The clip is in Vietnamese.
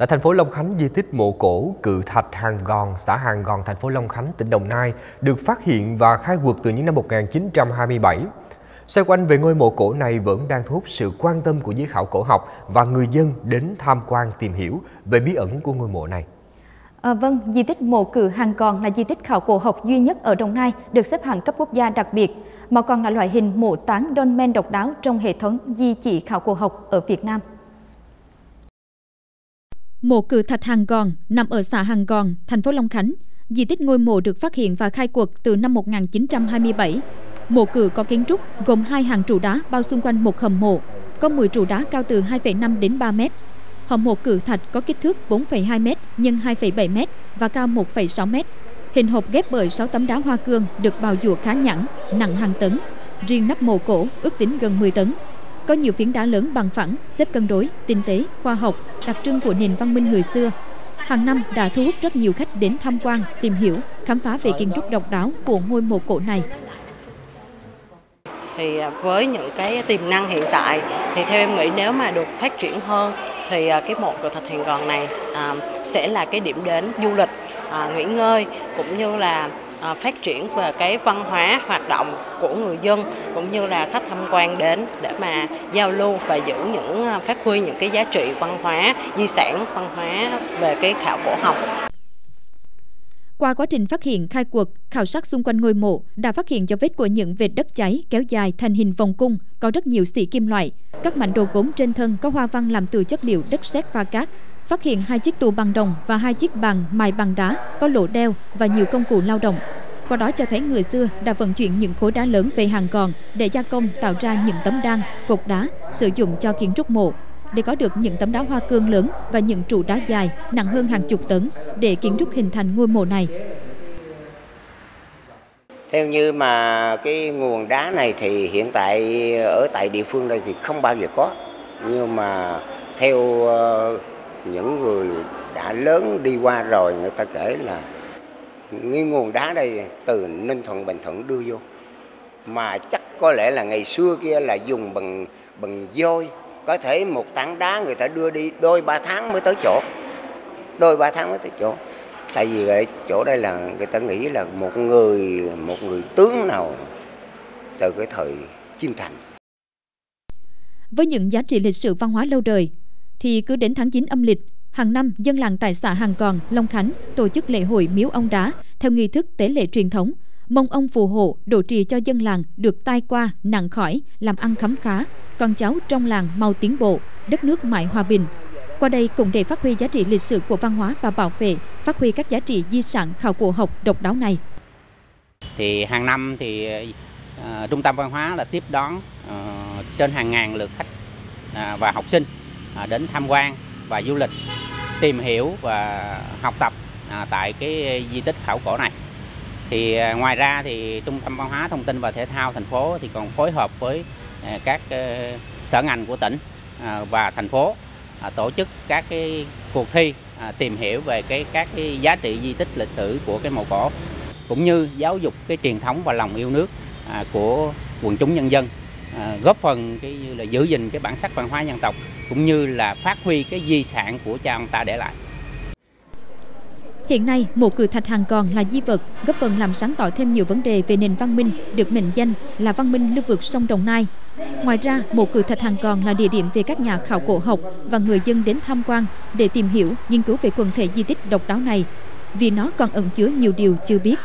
Tại thành phố Long Khánh, di tích mộ cổ cự thạch Hàng Gòn, xã Hàng Gòn, thành phố Long Khánh, tỉnh Đồng Nai được phát hiện và khai quật từ những năm 1927. Xoay quanh về ngôi mộ cổ này vẫn đang thu hút sự quan tâm của giới khảo cổ học và người dân đến tham quan tìm hiểu về bí ẩn của ngôi mộ này. À, vâng, di tích mộ cự Hàng Gòn là di tích khảo cổ học duy nhất ở Đồng Nai được xếp hạng cấp quốc gia đặc biệt, mà còn là loại hình mộ táng dolmen độc đáo trong hệ thống di chỉ khảo cổ học ở Việt Nam. Mộ cự thạch Hàng Gòn nằm ở xã Hàng Gòn, thành phố Long Khánh. Di tích ngôi mộ được phát hiện và khai quật từ năm 1927. Mộ cự có kiến trúc gồm hai hàng trụ đá bao xung quanh một hầm mộ, có 10 trụ đá cao từ 2,5 đến 3 mét. Hầm mộ cự thạch có kích thước 4,2 mét x 2,7 mét và cao 1,6 mét. Hình hộp ghép bởi 6 tấm đá hoa cương được bào dùa khá nhẵn, nặng hàng tấn. Riêng nắp mộ cổ ước tính gần 10 tấn. Có nhiều phiến đá lớn bằng phẳng, xếp cân đối, tinh tế, khoa học, đặc trưng của nền văn minh người xưa. Hàng năm đã thu hút rất nhiều khách đến tham quan, tìm hiểu, khám phá về kiến trúc độc đáo của ngôi mộ cổ này. Thì à, với những cái tiềm năng hiện tại thì theo em nghĩ nếu mà được phát triển hơn thì à, cái mộ cổ thạch hàng gòn này à, sẽ là cái điểm đến du lịch à, nghỉ ngơi cũng như là Ờ, phát triển về cái văn hóa hoạt động của người dân cũng như là khách tham quan đến để mà giao lưu và giữ những ờ, phát huy những cái giá trị văn hóa di sản văn hóa về cái khảo cổ học qua quá trình phát hiện, khai quật, khảo sát xung quanh ngôi mộ đã phát hiện dấu vết của những vệt đất cháy kéo dài thành hình vòng cung, có rất nhiều xỉ kim loại. Các mảnh đồ gốm trên thân có hoa văn làm từ chất liệu đất sét và cát. Phát hiện hai chiếc tủ bằng đồng và hai chiếc bàn mài bằng đá có lỗ đeo và nhiều công cụ lao động. Qua đó cho thấy người xưa đã vận chuyển những khối đá lớn về hàng gòn để gia công tạo ra những tấm đan, cột đá sử dụng cho kiến trúc mộ. Để có được những tấm đá hoa cương lớn và những trụ đá dài nặng hơn hàng chục tấn để kiến trúc hình thành ngôi mộ này. Theo như mà cái nguồn đá này thì hiện tại ở tại địa phương đây thì không bao giờ có. Nhưng mà theo ờ, những người đã lớn đi qua rồi, người ta kể là cái nguồn đá đây từ Ninh Thuận, Bình Thuận đưa vô. Mà chắc có lẽ là ngày xưa kia là dùng bằng bằng voi có thể một tảng đá người ta đưa đi, đôi ba tháng mới tới chỗ. Đôi ba tháng mới tới chỗ. Tại vì ở chỗ đây là người ta nghĩ là một người một người tướng nào từ cái thời chim thành. Với những giá trị lịch sử văn hóa lâu đời thì cứ đến tháng 9 âm lịch Hàng năm, dân làng tại xã Hàng Còn, Long Khánh tổ chức lễ hội miếu ông đá theo nghi thức tế lễ truyền thống, mong ông phù hộ độ trì cho dân làng được tai qua, nặng khỏi, làm ăn khấm khá, con cháu trong làng mau tiến bộ, đất nước mãi hòa bình. Qua đây cũng để phát huy giá trị lịch sử của văn hóa và bảo vệ, phát huy các giá trị di sản khảo cổ học độc đáo này. Thì hàng năm thì uh, trung tâm văn hóa là tiếp đón uh, trên hàng ngàn lượt khách uh, và học sinh À, đến tham quan và du lịch, tìm hiểu và học tập à, tại cái di tích khảo cổ này. Thì à, ngoài ra thì Trung tâm Văn hóa, Thông tin và Thể thao thành phố thì còn phối hợp với các ờ, sở ngành của tỉnh và thành phố tổ chức các cái cuộc thi tìm hiểu về cái, các cái giá trị di tích lịch sử của cái mộ cổ, cũng như giáo dục cái truyền thống và lòng yêu nước của quần chúng nhân dân góp phần cái như là giữ gìn cái bản sắc văn hóa dân tộc cũng như là phát huy cái di sản của cha ông ta để lại. Hiện nay, mộ cử thạch hàng còn là di vật góp phần làm sáng tỏ thêm nhiều vấn đề về nền văn minh được mệnh danh là văn minh lưu vực sông Đồng Nai. Ngoài ra, mộ cử thạch hàng còn là địa điểm về các nhà khảo cổ học và người dân đến tham quan để tìm hiểu, nghiên cứu về quần thể di tích độc đáo này, vì nó còn ẩn chứa nhiều điều chưa biết.